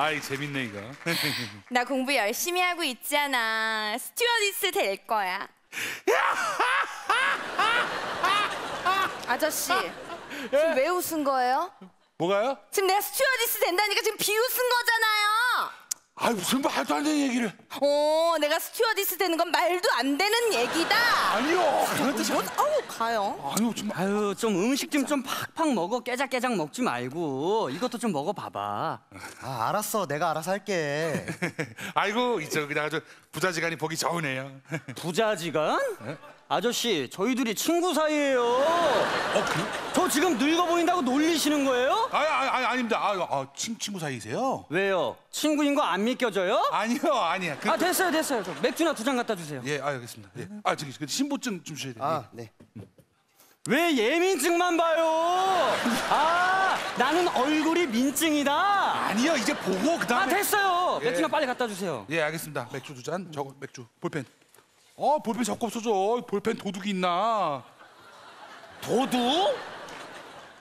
아이 재밌네 이거. 나 공부 열심히 하고 있잖아. 스튜어디스 될 거야. 아저씨, 지금 왜 웃은 거예요? 뭐가요? 지금 내가 스튜어디스 된다니까 지금 비웃은 거잖아요. 아 무슨 말도 안 되는 얘기를. 어, 내가 스튜어디스 되는 건 말도 안 되는 얘기다. 아니요. 그런데 뭐, 아우 가요. 아니요 정말. 아유 좀 음식 좀 좀 팍팍 먹어 깨작깨작 먹지 말고 이것도 좀 먹어봐봐 아 알았어 내가 알아서 할게 아이고 이저 그냥 아주 부자지간이 보기 좋으네요. 부자지간? 아저씨 저희들이 친구 사이예요? 저 지금 늙어 보인다고 놀리시는 거예요? 아니 아니 아니 아닙니다. 아, 아 친, 친구 사이세요? 왜요? 친구인 거 안 믿겨져요? 아니요 아니야. 그, 아 됐어요 됐어요 저 맥주나 두 잔 갖다 주세요 예, 아, 알겠습니다. 예. 아, 저기 그 신분증 좀 주셔야 돼요. 아네 왜 예민증만 봐요? 아 나는 얼굴이 민증이다 아니요, 이제 보고 아 그다음에 됐어요 예. 맥주나 빨리 갖다 주세요 예, 알겠습니다. 맥주 두 잔. 저거 맥주. 볼펜. 어, 볼펜 자꾸 없어져. 볼펜 도둑이 있나? 도둑?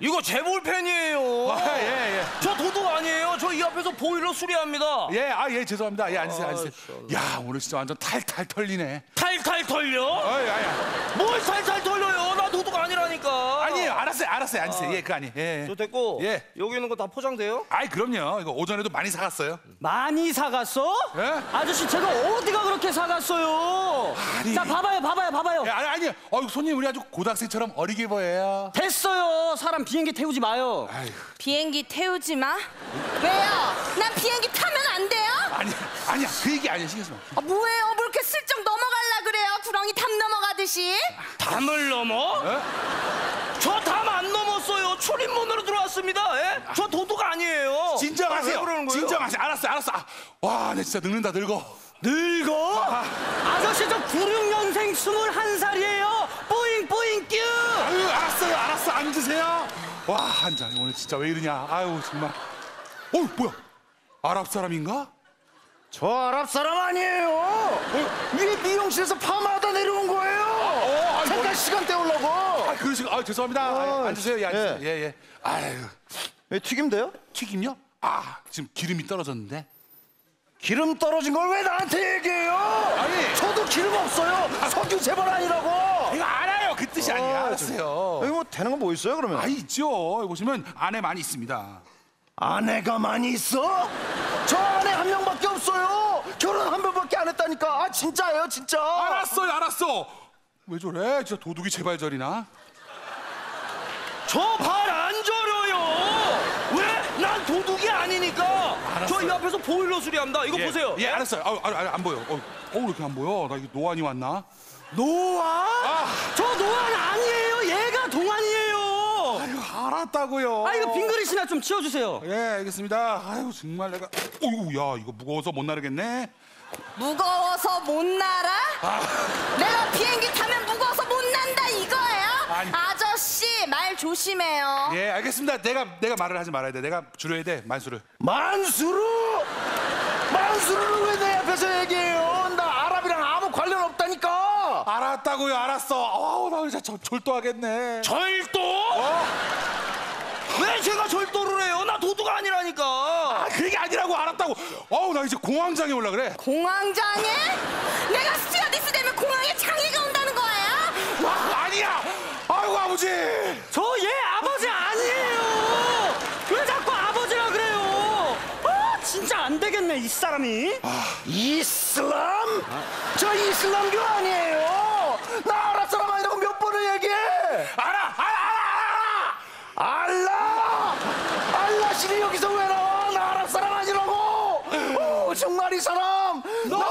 이거 제 볼펜이에요. 아, 예, 예. 저 도둑 아니에요. 저 이 앞에서 보일러 수리합니다. 예, 아, 예, 죄송합니다. 예, 앉으세요, 아, 앉으세요. 야, 오늘 진짜 완전 탈탈 털리네. 탈탈 털려? 어이, 아야. 뭘 탈탈 털려요? 아니에요, 알았어요, 알았어요, 앉으세요. 예, 그 아니. 예. 저 됐고. 예. 여기 있는 거 다 포장돼요? 아이, 그럼요. 이거 오전에도 많이 사갔어요. 많이 사갔어? 예? 아저씨 제가 어디가 그렇게 사갔어요? 아니. 자 봐봐요 봐봐요 봐봐요 예, 아니, 아니. 어, 손님 우리 아주 고등학생처럼 어리게 보여요. 됐어요 사람 비행기 태우지 마요 아이고, 비행기 태우지 마. 왜요? 난 비행기 타면 안 돼요? 아니, 아니야. 그 얘기 아니야, 신경 쓰지 마. 아, 뭐예요? 뭐 이렇게 슬쩍 넘어갈라 그래요? 구렁이 담 넘어가듯이. 담을 넘어? 저 담 안 넘었어요. 출입문으로 들어왔습니다. 예? 저 도둑 아니에요. 진정하세요. 아, 왜 거예요? 진정하세요. 알았어, 알았어. 아, 와, 나 진짜 늙는다, 늙어. 늙어? 아저씨 저 96년생 21살이에요 뿌잉 뿌잉 뀨 아유, 알았어요, 알았어. 앉으세요. 와, 앉아. 오늘 진짜 왜 이러냐. 아유, 정말. 어, 뭐야? 아랍 사람인가? 저 아랍 사람 아니에요 위에 미용실에서 파마하다 내려온 거예요 어, 잠깐 뭐- 시간 때우려고 아, 그러시고, 아, 죄송합니다. 아, 어, 앉으세요, 예, 앉으세요. 예. 예, 예. 아유, 왜 튀김 돼요? 튀김요? 아, 지금 기름이 떨어졌는데. 기름 떨어진 걸 왜 나한테 얘기해요 아니. 저도 기름 없어요 석유 재벌 아니라고 이거 알아요. 그 뜻이 아니에요. 어, 알았어요. 여기 뭐 되는 거 뭐 있어요 그러면 아, 있죠. 여기 보시면 안에 많이 있습니다. 아내가 많이 있어? 저 아내 한 명밖에 없어요. 결혼 한 번밖에 안 했다니까. 아 진짜예요, 진짜. 알았어요, 알았어. 왜 저래? 진짜 도둑이 제발 저리나? 저 발 안 저려요. 왜? 난 도둑이 아니니까. 저 이 앞에서 보일러 수리합니다. 이거 보세요. 예, 알았어요. 아, 아, 아, 안 보여. 어, 어, 왜 이렇게 안 보여? 나 이거 노안이 왔나? 노아? 아, 저 노안 아니에요 얘가 동안이에요 아유, 알았다고요. 아 이거 빈 그릇이나 좀 치워주세요 예, 알겠습니다. 아유, 정말 내가. 어이구, 야, 이거 무거워서 못 나르겠네. 무거워서 못 날아? 내가 조심해요. 예, 알겠습니다. 내가 내가 말을 하지 말아야 돼. 내가 줄여야 돼 말수를. 만수르! 만수르를 왜내 앞에서 얘기해요? 나 아랍이랑 아무 관련 없다니까. 알았다고요, 알았어. 어우, 나 진짜 저- 졸도하겠네. 절도? 왜 제가 절도를 해요? 나 도둑 아니라니까. 아, 그게 아니라고 알았다고. 어우, 나 이제 공황장애 올라 그래. 공황장애? 내가 스튜어디스 되면 공항에 장애가 온다는 거예요? 와, 아니야. 아이고, 아버지 아니에요 왜 자꾸 아버지라 그래요 아 진짜 안 되겠네 이 사람이 이슬람? 저 이슬람교 아니에요. 나 아랍 사람 아니라고 몇 번을 얘기해. 알아, 알아, 알아, 알라! 알라 신이 여기서 왜 나와? 나 아랍 사람 아니라고. 오, 정말 이 사람 너무